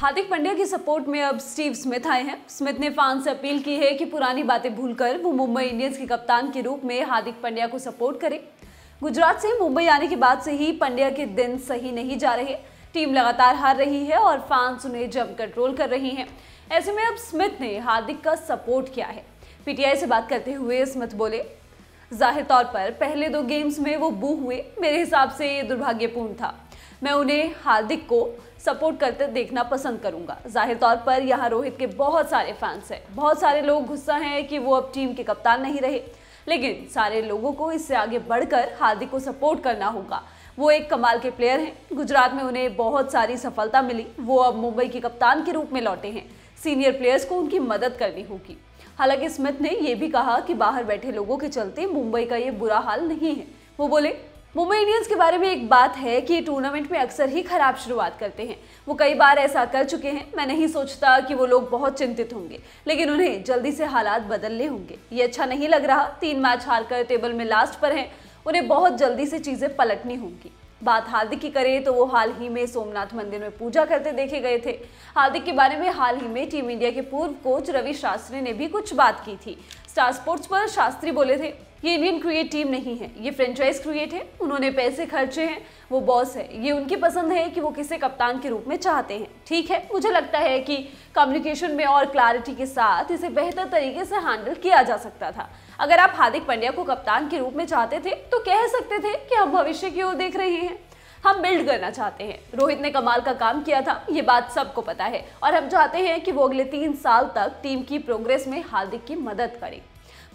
हार्दिक पांड्या की सपोर्ट में अब स्टीव स्मिथ आए हैं। स्मिथ ने फैंस से अपील की है कि पुरानी बातें भूलकर वो मुंबई इंडियंस के कप्तान के रूप में हार्दिक पांड्या को सपोर्ट करें। गुजरात से मुंबई आने के बाद से ही पांड्या के दिन सही नहीं जा रहे। टीम लगातार हार रही है और फैंस उन्हें जम कंट्रोल कर रही हैं। ऐसे में अब स्मिथ ने हार्दिक का सपोर्ट किया है। पीटीआई से बात करते हुए स्मिथ बोले, ज़ाहिर तौर पर पहले दो गेम्स में वो बू हुए। मेरे हिसाब से ये दुर्भाग्यपूर्ण था। मैं उन्हें हार्दिक को सपोर्ट करते देखना पसंद करूँगा। ज़ाहिर तौर पर यहाँ रोहित के बहुत सारे फैंस हैं। बहुत सारे लोग गुस्सा हैं कि वो अब टीम के कप्तान नहीं रहे। लेकिन सारे लोगों को इससे आगे बढ़कर हार्दिक को सपोर्ट करना होगा। वो एक कमाल के प्लेयर हैं। गुजरात में उन्हें बहुत सारी सफलता मिली। वो अब मुंबई के कप्तान के रूप में लौटे हैं। सीनियर प्लेयर्स को उनकी मदद करनी होगी। हालाँकि स्मिथ ने यह भी कहा कि बाहर बैठे लोगों के चलते मुंबई का ये बुरा हाल नहीं है। वो बोले मुंबई इंडियंस के बारे में एक बात है कि टूर्नामेंट में अक्सर ही खराब शुरुआत करते हैं। वो कई बार ऐसा कर चुके हैं। मैं नहीं सोचता कि वो लोग बहुत चिंतित होंगे, लेकिन उन्हें जल्दी से हालात बदलने होंगे। ये अच्छा नहीं लग रहा। तीन मैच हारकर टेबल में लास्ट पर हैं। उन्हें बहुत जल्दी से चीज़ें पलटनी होंगी। बात हार्दिक की करें तो वो हाल ही में सोमनाथ मंदिर में पूजा करते देखे गए थे। हार्दिक के बारे में हाल ही में टीम इंडिया के पूर्व कोच रवि शास्त्री ने भी कुछ बात की थी। स्टार स्पोर्ट्स पर शास्त्री बोले थे ये इंडियन क्रिएट टीम नहीं है। ये फ्रेंचाइज क्रिएट है, उन्होंने पैसे खर्चे हैं, वो बॉस है। ये उनकी पसंद है कि वो किसे कप्तान के रूप में चाहते हैं, ठीक है? मुझे लगता है कि कम्युनिकेशन में और क्लैरिटी के साथ इसे बेहतर तरीके से हैंडल किया जा सकता था। अगर आप हार्दिक पांड्या को कप्तान के रूप में चाहते थे तो कह सकते थे कि हम भविष्य की ओर देख रहे हैं। हम बिल्ड करना चाहते हैं। रोहित ने कमाल का काम किया था, ये बात सबको पता है। और हम चाहते हैं कि वो अगले तीन साल तक टीम की प्रोग्रेस में हार्दिक की मदद करें।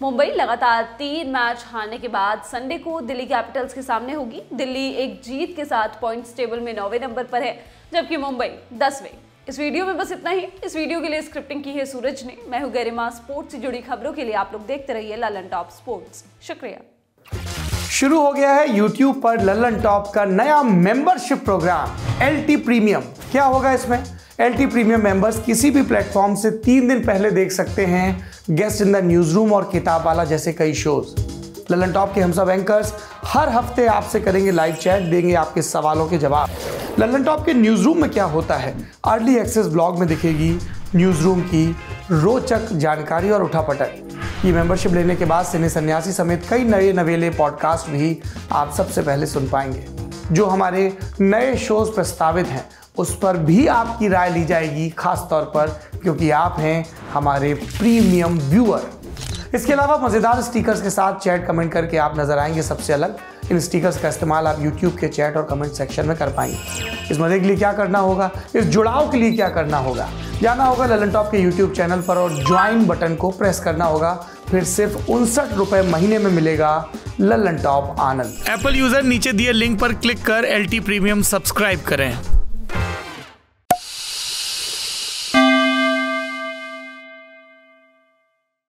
मुंबई लगातार तीन मैच हारने के बाद संडे को दिल्ली कैपिटल्स के सामने होगी। दिल्ली एक जीत के साथ पॉइंट्स टेबल में नौवे नंबर पर है, जबकि मुंबई दसवें। इस वीडियो में बस इतना ही। इस वीडियो के लिए स्क्रिप्टिंग की है सूरज ने। मैं हूँ गरिमा। स्पोर्ट्स से जुड़ी खबरों के लिए आप लोग देखते रहिए ललन टॉप स्पोर्ट्स। शुक्रिया। शुरू हो गया है YouTube पर ललन टॉप का नया मेंबरशिप प्रोग्राम एल प्रीमियम क्या होगा इसमें? एलटी प्रीमियम मेंबर्स किसी भी प्लेटफॉर्म से तीन दिन पहले देख सकते हैं guest in the news room और किताब वाला जैसे कई शोज़ ललन टॉप के हम सब एंकर्स हर हफ़्ते आपसे करेंगे लाइव चैट देंगे आपके सवालों के जवाब। ललन टॉप के न्यूज़ रूम में क्या होता है? अर्ली एक्सेस ब्लॉग में दिखेगी न्यूज़ रूम की रोचक जानकारी और उठापटक। ये मेंबरशिप लेने के बाद सिने सन्यासी समेत कई नए नवेले पॉडकास्ट भी आप सबसे पहले सुन पाएँगे। जो हमारे नए शोज़ प्रस्तावित हैं, उस पर भी आपकी राय ली जाएगी खास तौर पर, क्योंकि आप हैं हमारे प्रीमियम व्यूअर। इसके अलावा मज़ेदार स्टिकर्स के साथ चैट कमेंट करके आप नज़र आएँगे सबसे अलग। इन स्टिकर्स का इस्तेमाल आप यूट्यूब के चैट और कमेंट सेक्शन में कर पाएँगे। इस मज़े के लिए क्या करना होगा? इस जुड़ाव के लिए क्या करना होगा? जाना होगा ललन टॉप के यूट्यूब चैनल पर और ज्वाइन बटन को प्रेस करना होगा। फिर सिर्फ़ उनसठ रुपए महीने में मिलेगा Lallantop Anand. Apple user नीचे दिए लिंक पर क्लिक कर एल टी प्रीमियम सब्सक्राइब करें।